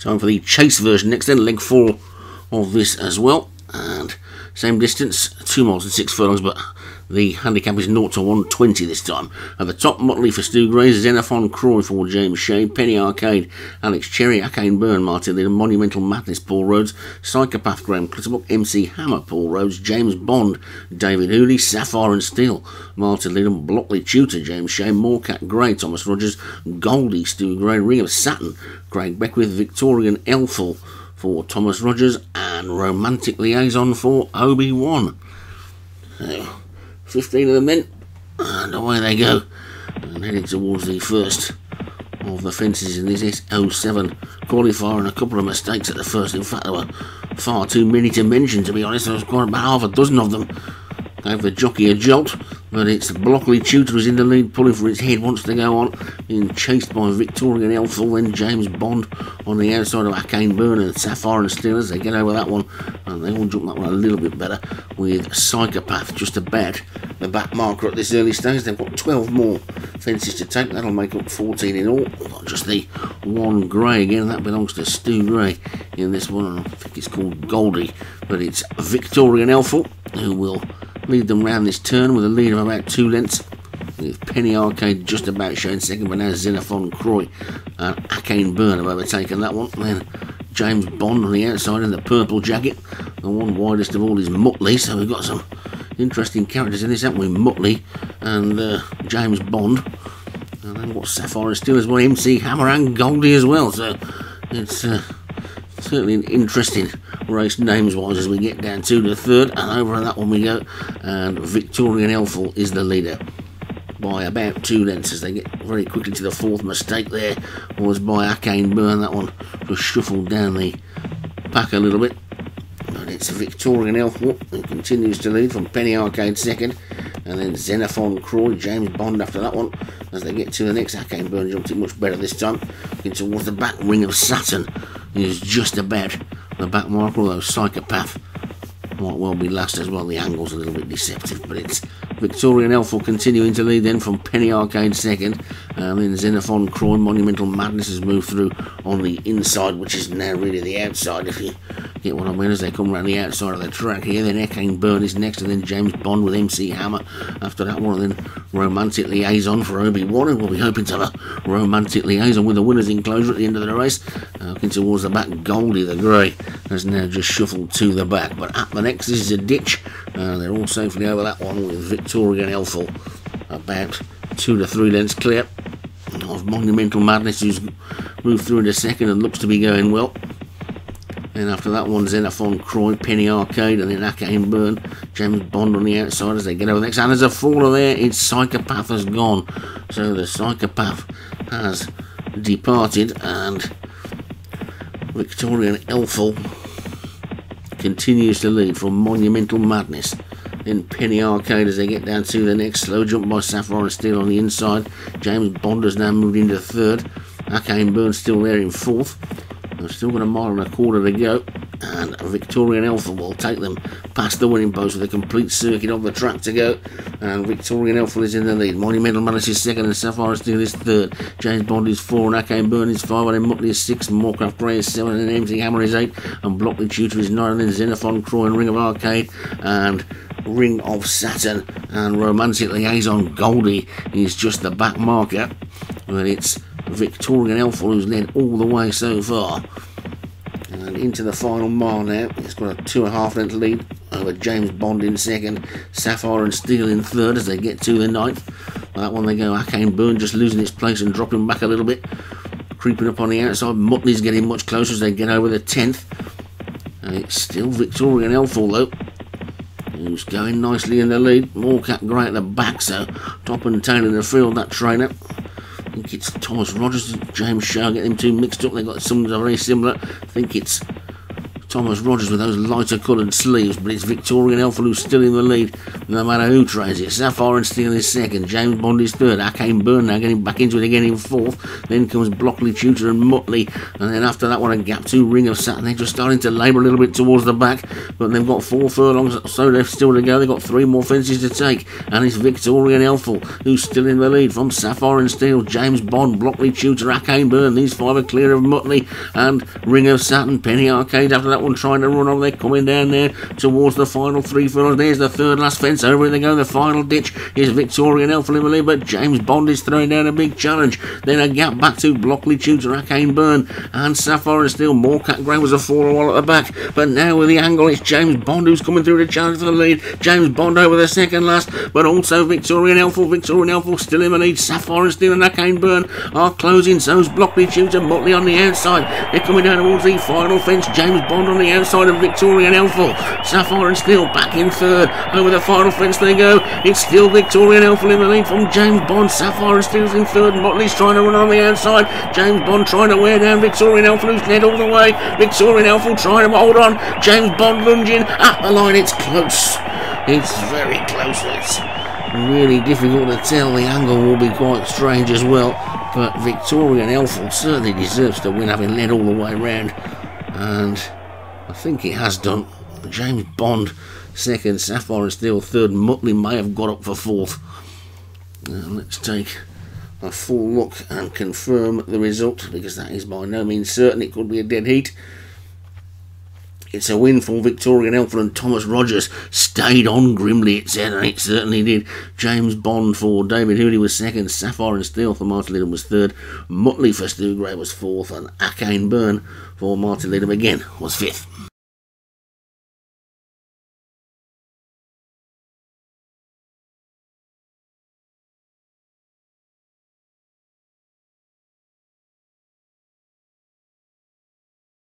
Time for the chase version next then, leg four of this as well. And same distance, two miles and six furlongs, but the handicap is 0 to 120 this time. At the top, Muttley for Stu Gray, Xenophon Croy for James Shea, Penny Arcade, Alex Cherry, Akane Byrne, Martin Lydon, Monumental Madness, Paul Rhodes, Psychopath Graham Clutterbuck, MC Hammer, Paul Rhodes, James Bond, David Hooley, Sapphire and Steel, Martin Lydon, Blockley Tutor, James Shea, Moorcat Gray, Thomas Rogers, Goldie, Stu Gray, Ring of Saturn, Craig Beckwith, Victorian Elful for Thomas Rogers, and Romantic Liaison for Obi-Wan. So, 15 of the men, ah, and away they go, and heading towards the first of the fences in this SO7 qualifier, and a couple of mistakes at the first. In fact, there were far too many to mention, to be honest. There was quite about half a dozen of them. Gave the jockey a jolt, but it's Blockley Tutor who's in the lead, pulling for its head, wants to go on, being chased by Victorian Elful, then James Bond on the outside of Akane Byrne and Sapphire and Steelers. They get over that one, and they all jump that one a little bit better with Psychopath just about the back marker at this early stage. They've got 12 more fences to take, that'll make up 14 in all. Not just the one grey again, that belongs to Stu Gray in this one, I think it's called Goldie, but it's Victorian Elful who will lead them round this turn with a lead of about two lengths. With Penny Arcade just about showing second, but now Xenophon Croy and Akane Byrne have overtaken that one. Then James Bond on the outside in the purple jacket. The one widest of all is Muttley, so we've got some interesting characters in this, haven't we? Muttley and uh, James Bond. And then what Sapphire is still as well, MC Hammer and Goldie as well. So it's uh, certainly an interesting race names wise as we get down to the third and over on that one we go and Victorian Elful is the leader by about two lengths as they get very quickly to the fourth mistake there was by Akane Burn that one just shuffled down the pack a little bit but it's Victorian Elful who continues to lead from Penny Arcade second and then Xenophon Croy, James Bond after that one as they get to the next. Akane Burn jumped it much better this time getting towards the back ring of Saturn is just about the back marker, although Psychopath might well be last as well. The angle's a little bit deceptive, but it's Victorian Elful continuing to lead then from Penny Arcade second, and then Xenophon Croy, Monumental Madness has moved through on the inside, which is now really the outside, if you get what I mean, as they come around the outside of the track here. Then Akane Byrne is next, and then James Bond with MC Hammer after that one, and then Romantic Liaison for Obi-Wan, and we'll be hoping to have a Romantic Liaison with the winner's enclosure at the end of the race. Looking towards the back, Goldie the Grey has now just shuffled to the back, but at the next, this is a ditch, uh, they're all safely over that one with Victorian Elful about two to three lengths clear of Monumental Madness, who's moved through into second and looks to be going well. And after that one, Xenophon Croy, Penny Arcade, and then Akane Burn, James Bond on the outside as they get over the next. And there's a faller there, its Psychopath has gone. So the Psychopath has departed, and Victorian Elful continues to lead from Monumental Madness. Then Penny Arcade as they get down to the next. Slow jump by Sapphire and Steel on the inside. James Bond has now moved into third. Akane Byrne still there in fourth. They've still got a mile and a quarter to go. And Victorian Elful will take them past the winning post with a complete circuit of the track to go. And Victorian Elful is in the lead. Monumental Madness is second and Sapphire Steel is third. James Bond is four and Akane Byrne is five. And then Muttley is six. And Moorcraft Grey is seven. And MC Hammer is eight. And Blockley Tutor is nine. And then Xenophon Croy and Ring of Arcade. And Ring of Saturn and Romantic Liaison Goldie is just the back marker, but it's Victorian Elful who's led all the way so far. And into the final mile now, it's got a two and a half length lead over James Bond in second, Sapphire and Steel in third as they get to the ninth. That one they go, Akane Byrne just losing its place and dropping back a little bit, creeping up on the outside. Muttley's getting much closer as they get over the tenth. And it's still Victorian Elful though who's going nicely in the lead. Moorcat Grey at the back, so top and tail in the field, that trainer. I think it's Thomas Rogers and James Shaw, get them two mixed up. They've got some very similar. I think it's Thomas Rogers with those lighter coloured sleeves, but it's Victorian Elfin who's still in the lead, no matter who tries it. Sapphire and Steel is second, James Bond is third, Arcane Burn now getting back into it again in fourth. Then comes Blockley Tutor and Muttley, and then after that one a gap two Ring of Saturn. They're just starting to labour a little bit towards the back, but they've got four furlongs, so they're still to go. They've got three more fences to take, and it's Victorian Elful who's still in the lead from Sapphire and Steel, James Bond, Blockley Tutor, Arcane Burn. These five are clear of Muttley and Ring of Saturn, Penny Arcade after that one trying to run on. They're coming down there towards the final three furlongs. There's the third last fence. Over they go. The final ditch is Victorian Elf in but James Bond is throwing down a big challenge. Then a gap back to Blockley Tutor, Arcane Burn, and Sapphire and Steel. Moorcat Grey was a four wall at the back, but now with the angle, it's James Bond who's coming through to challenge for the lead. James Bond over the second last, but also Victorian Elful. Victorian Elful still in the lead. Sapphire and Steel and Arcane Burn are closing. So's Blockley Tutor, Muttley on the outside. They're coming down towards the final fence. James Bond on the outside of Victorian Elful. Sapphire and Steel back in third. Over the final fence they go. It's still Victorian Elful in the lead from James Bond. Sapphire and Steel's in third. Muttley's trying to run on the outside. James Bond trying to wear down Victorian Elful who's led all the way. Victorian Elful trying to hold on. James Bond lunging up the line. It's close. It's very close. It's really difficult to tell. The angle will be quite strange as well. But Victorian Elful certainly deserves to win, having led all the way round. And I think he has done. James Bond second, Sapphire and Steel third, Muttley may have got up for fourth. Now let's take a full look and confirm the result because that is by no means certain. It could be a dead heat. It's a win for Victorian Elfin and Thomas Rogers stayed on grimly, it said, and it certainly did. James Bond for David Hooley was second, Sapphire and Steel for Martin Lydon was third, Muttley for Stu Gray was fourth, and Arcane Byrne for Martin Lydon again was fifth.